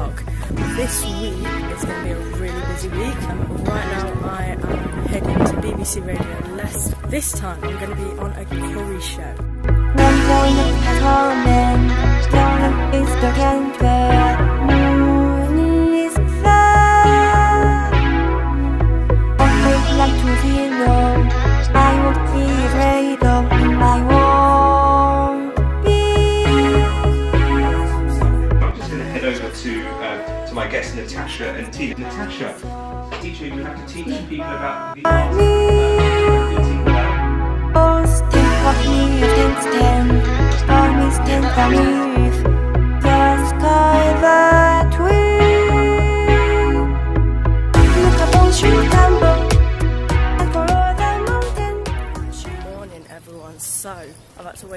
Park. This week is going to be a really busy week. And right now I am heading to BBC Radio Leicester. This time I'm going to be on a curry show. To head over to uh, to my guest Natasha and T. Natasha, teacher, you have to teach people about the art. Uh,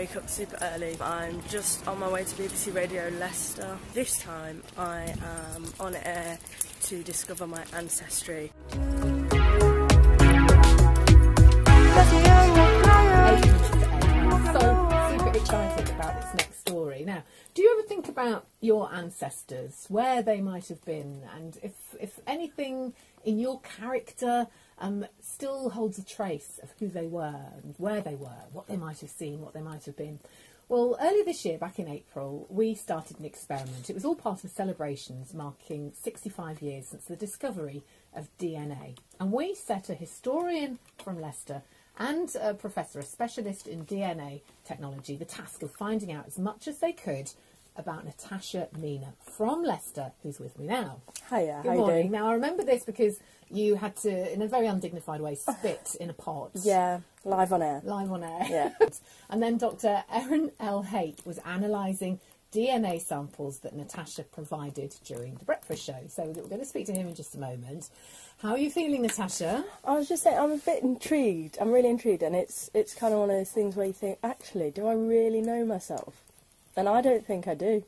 wake up super early. I'm just on my way to BBC Radio Leicester. This time, I am on air to discover my ancestry. so super excited about this next story. Now, do you ever think about your ancestors, where they might have been, and if if anything in your character um, still holds a trace of who they were and where they were, what they might have seen, what they might have been? Well, earlier this year, back in April, we started an experiment. It was all part of celebrations marking 65 years since the discovery of DNA. And we set a historian from Leicester and a professor, a specialist in DNA technology, the task of finding out as much as they could about Natasha Mina from Leicester, who's with me now. Hiya, Good morning. Now, I remember this because you had to, in a very undignified way, spit in a pot. Yeah, live on air. Live on air. Yeah. and then Dr. Eran Elhaik was analysing DNA samples that Natasha provided during the breakfast show. So we're going to speak to him in just a moment. How are you feeling, Natasha? I was just saying, I'm a bit intrigued. I'm really intrigued, and it's it's kind of one of those things where you think, actually, do I really know myself? And I don't think I do.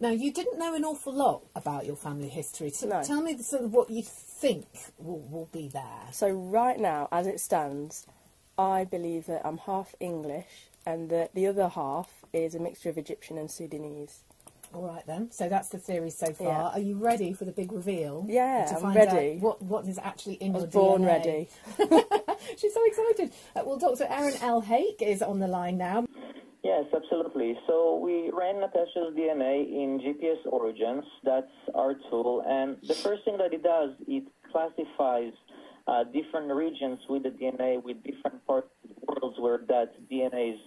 Now, you didn't know an awful lot about your family history. So No. tell me the, sort of what you think will, will be there. So right now, as it stands, I believe that I'm half English, and that the other half is a mixture of Egyptian and Sudanese. All right then. So that's the theory so far. Yeah. Are you ready for the big reveal? Yeah, I'm ready. What what is actually in I your was born DNA? ready. She's so excited. Uh, well, Dr. Eran Elhaik is on the line now. Yes, absolutely. So we ran Natasha's DNA in GPS Origins. That's our tool. And the first thing that it does, it classifies uh, different regions with the DNA with different parts of the world where that DNA is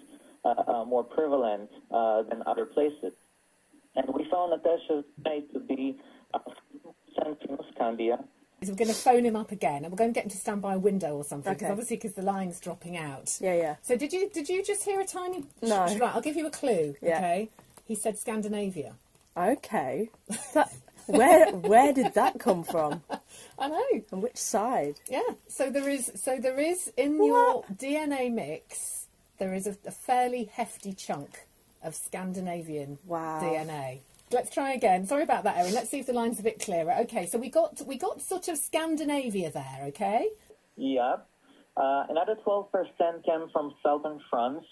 uh, uh, more prevalent uh, than other places. And we found Natasha's DNA to be uh, 100% from Scandia. So we're going to phone him up again, and we're going to get him to stand by a window or something. 'cause Okay. obviously, because the line's dropping out. Yeah, yeah. So did you did you just hear a tiny? No. Right, I'll give you a clue. Yeah. Okay. He said Scandinavia. Okay. That, where where did that come from? I know. And which side? Yeah. So there is so there is in your DNA mix there is a, a fairly hefty chunk of Scandinavian Wow. DNA. Let's try again. Sorry about that, Eran. Let's see if the line's a bit clearer. Okay, so we got we got sort of Scandinavia there. Okay. Yeah. Uh, another 12% came from southern France.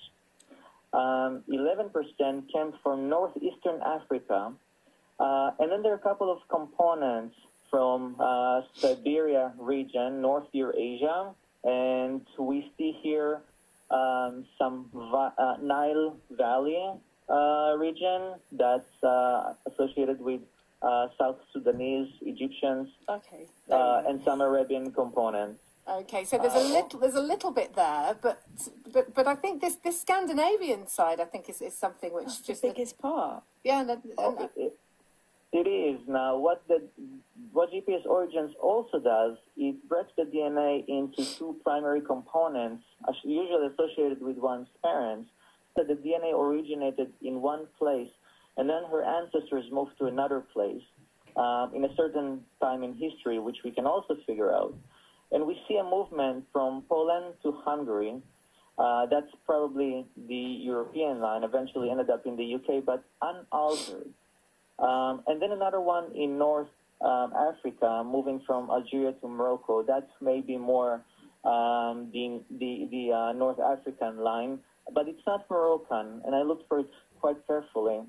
Um, 11% came from northeastern Africa. Uh, and then there are a couple of components from uh, Siberia region, North Eurasia. And we see here um, some va- uh, Nile Valley region that's uh, associated with uh, South Sudanese, Egyptians, Okay. uh, and some Arabian components. Okay, so there's a little there's a little bit there, but but but I think this this Scandinavian side I think is, is something which just biggest part. yeah. And, Oh, it, it is now what the what GPS Origins also does. It breaks the DNA into two primary components, usually associated with one's parents. That the DNA originated in one place, and then her ancestors moved to another place um, in a certain time in history, which we can also figure out. And we see a movement from Poland to Hungary. Uh, that's probably the European line. Eventually ended up in the UK, but unaltered. Um, and then another one in North um, Africa, moving from Algeria to Morocco. That's maybe more um, the the, the uh, North African line, but it's not Moroccan. And I looked for it quite carefully.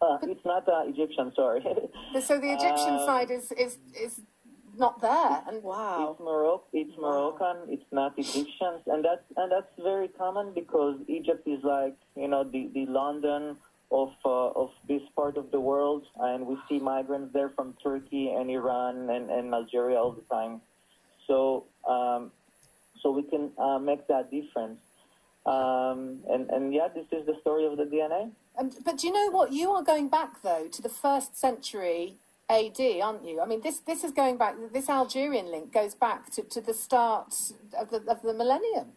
Uh, it's not uh, Egyptian, sorry. So the Egyptian Um, side is, is, is not there. And Wow. It's Morocco. It's Moroccan. It's not Egyptians, and that's and that's very common because Egypt is like you know the the London of uh, of this part of the world, and we see migrants there from Turkey and Iran and, and Algeria all the time. So um, so we can uh, make that difference. Um, and and yeah, this is the story of the DNA. And, but do you know what? You are going back though to the first century AD, aren't you? I mean, this this is going back. This Algerian link goes back to, to the start of the of the millennium.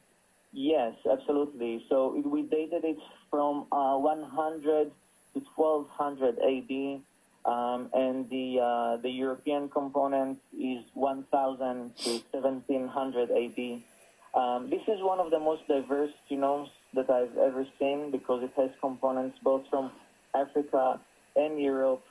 Yes, absolutely. So it, we dated it from uh, 100 to 1200 AD, um, and the uh, the European component is 1000 to 1700 AD. Um, this is one of the most diverse genomes that I've ever seen because it has components both from Africa and Europe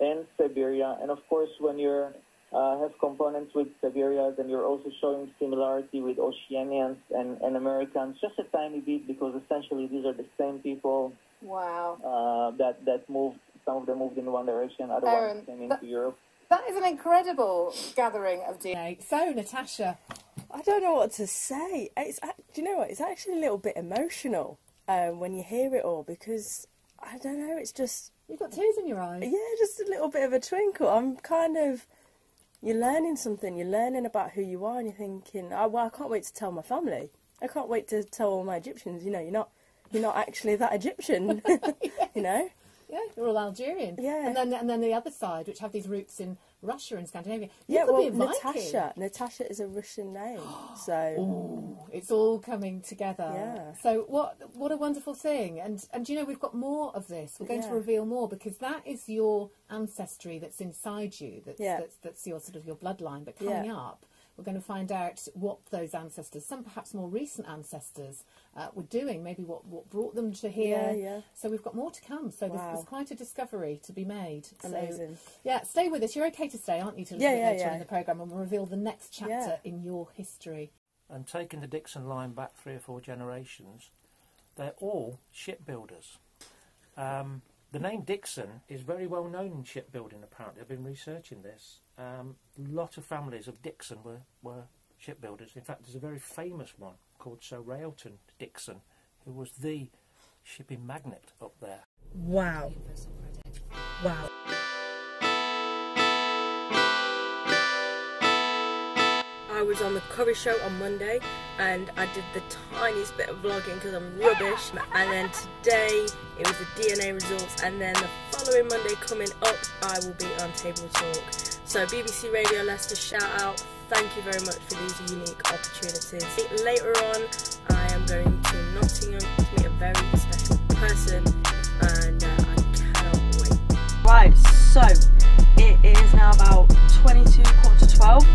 and Siberia, and of course when you're uh, have components with Siberia, then you're also showing similarity with Oceanians and, and Americans, just a tiny bit, because essentially these are the same people Wow, uh, that that moved. Some of them moved in one direction, other Eran, ones came into that- Europe. that is an incredible gathering of DNA. So Natasha, I don't know what to say. It's do you know what? It's actually a little bit emotional um, when you hear it all because I don't know. It's just you've got tears in your eyes. yeah, just a little bit of a twinkle. I'm kind of you're learning something. You're learning about who you are, and you're thinking, oh, well, I can't wait to tell my family. I can't wait to tell all my Egyptians. You know, you're not you're not actually that Egyptian. you know. Yeah, you're all Algerian. Yeah. and then and then the other side, which have these roots in Russia and Scandinavia. You Yeah, well, be a Viking. Natasha. Natasha is a Russian name, so It's all coming together. Yeah. So what what a wonderful thing. And and you know we've got more of this. We're going to reveal more because that is your ancestry that's inside you. That's Yeah. that's, that's your sort of your bloodline. But coming Yeah. up, we're going to find out what those ancestors, some perhaps more recent ancestors, uh, were doing. Maybe what what brought them to here. Yeah, yeah. So we've got more to come. So there's, Wow. there's quite a discovery to be made. So, Amazing. yeah, stay with us. You're okay to stay, aren't you? To a Yeah, little yeah, later yeah. in the program, and we'll reveal the next chapter Yeah. in your history. and taking the Dixon line back three or four generations, they're all shipbuilders. Um, the name Dixon is very well known in shipbuilding, apparently. I've been researching this. Um, a lot of families of Dixon were, were shipbuilders. In fact, there's a very famous one called Sir Raylton Dixon, who was the shipping magnate up there. Wow. Wow. I was on the Curry Show on Monday and I did the tiniest bit of vlogging because I'm rubbish. And then today it was the DNA results, and then the following Monday coming up, I will be on Table Talk. So, BBC Radio Leicester, shout out. Thank you very much for these unique opportunities. Later on, I am going to Nottingham to meet a very special person, and uh, I cannot wait. Right, so it is now about 22 quarter to 12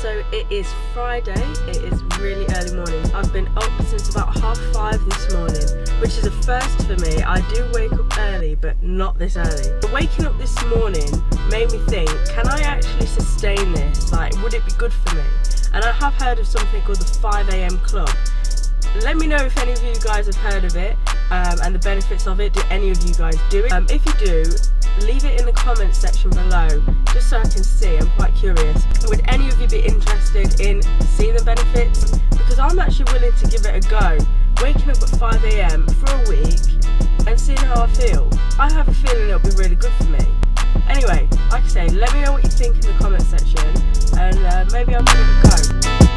So it is Friday, it is really early morning. I've been up since about half five this morning, which is a first for me. I do wake up early, but not this early. But waking up this morning made me think, can I actually sustain this? Like, would it be good for me? And I have heard of something called the 5am club. Let me know if any of you guys have heard of it um, and the benefits of it. Do any of you guys do it? Um, if you do, leave it in the comments section below just so I can see. I'm quite curious. Would any of you be interested in seeing the benefits? Because I'm actually willing to give it a go. Waking up at 5am for a week and seeing how I feel. I have a feeling it'll be really good for me. Anyway, like I say, let me know what you think in the comment section and uh, maybe I'll give it a go.